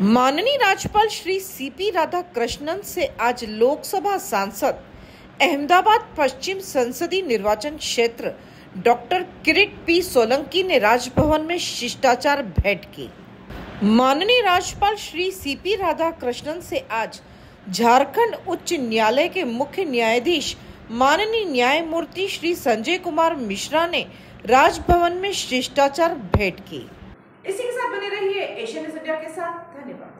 माननीय राज्यपाल श्री सीपी राधा कृष्णन से आज लोकसभा सांसद, अहमदाबाद पश्चिम संसदीय निर्वाचन क्षेत्र, डॉक्टर किरीट पी सोलंकी ने राजभवन में शिष्टाचार भेंट की। माननीय राज्यपाल श्री सीपी राधा कृष्णन से आज झारखंड उच्च न्यायालय के मुख्य न्यायाधीश माननीय न्यायमूर्ति श्री संजय कुमार मिश्रा ने राजभवन में शिष्टाचार भेंट की। इसी के साथ बने रहिए एशियन के साथ। धन्यवाद।